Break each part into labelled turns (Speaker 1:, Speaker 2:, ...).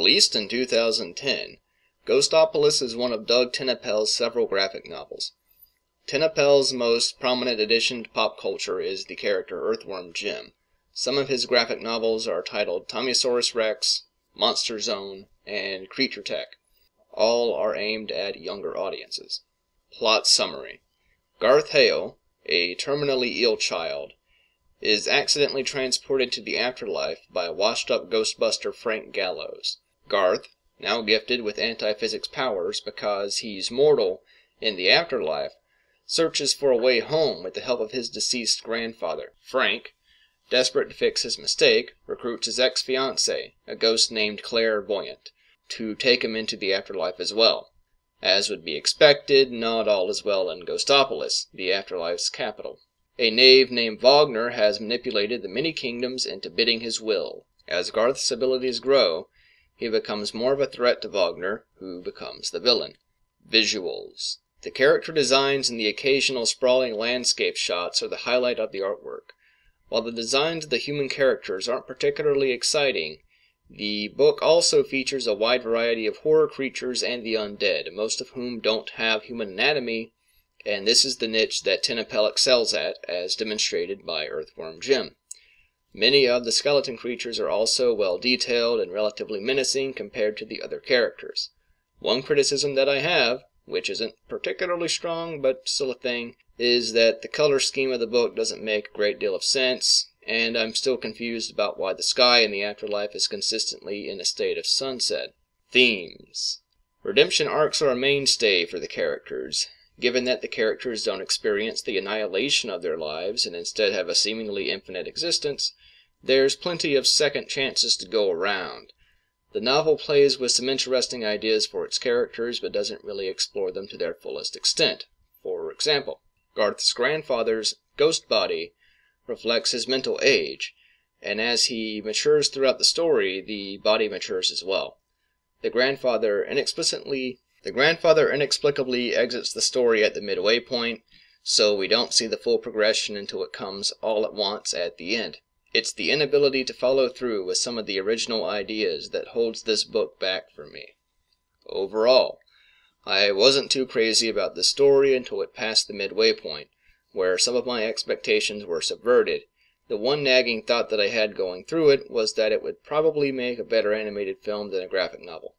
Speaker 1: Released in 2010, Ghostopolis is one of Doug TenNapel's several graphic novels. TenNapel's most prominent addition to pop culture is the character Earthworm Jim. Some of his graphic novels are titled Tommysaurus Rex, Monster Zone, and Creature Tech. All are aimed at younger audiences. Plot summary Garth Hale, a terminally ill child, is accidentally transported to the afterlife by washed up ghostbuster Frank Gallows. Garth, now gifted with anti-physics powers because he's mortal in the afterlife, searches for a way home with the help of his deceased grandfather. Frank, desperate to fix his mistake, recruits his ex-fiancée, a ghost named Claire Voyant, to take him into the afterlife as well. As would be expected, not all is well in Ghostopolis, the afterlife's capital. A knave named Vaugner has manipulated the many kingdoms into bidding his will. As Garth's abilities grow, he becomes more of a threat to Vaugner, who becomes the villain. Visuals The character designs and the occasional sprawling landscape shots are the highlight of the artwork. While the designs of the human characters aren't particularly exciting, the book also features a wide variety of horror creatures and the undead, most of whom don't have human anatomy and this is the niche that TenNapel excels at, as demonstrated by Earthworm Jim. Many of the skeleton creatures are also well detailed and relatively menacing compared to the other characters. One criticism that I have, which isn't particularly strong but still a thing, is that the color scheme of the book doesn't make a great deal of sense, and I'm still confused about why the sky in the afterlife is consistently in a state of sunset. Themes Redemption arcs are a mainstay for the characters. Given that the characters don't experience the annihilation of their lives and instead have a seemingly infinite existence, there's plenty of second chances to go around. The novel plays with some interesting ideas for its characters, but doesn't really explore them to their fullest extent. For example, Garth's grandfather's ghost body reflects his mental age, and as he matures throughout the story, the body matures as well. The grandfather inexplicably the grandfather inexplicably exits the story at the midway point, so we don't see the full progression until it comes all at once at the end. It's the inability to follow through with some of the original ideas that holds this book back for me. Overall, I wasn't too crazy about the story until it passed the midway point, where some of my expectations were subverted. The one nagging thought that I had going through it was that it would probably make a better animated film than a graphic novel.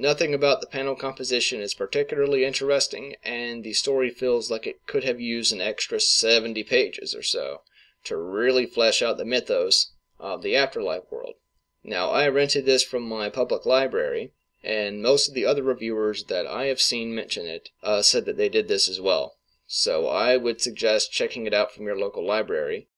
Speaker 1: Nothing about the panel composition is particularly interesting, and the story feels like it could have used an extra 70 pages or so to really flesh out the mythos of the afterlife world. Now, I rented this from my public library, and most of the other reviewers that I have seen mention it uh, said that they did this as well. So I would suggest checking it out from your local library.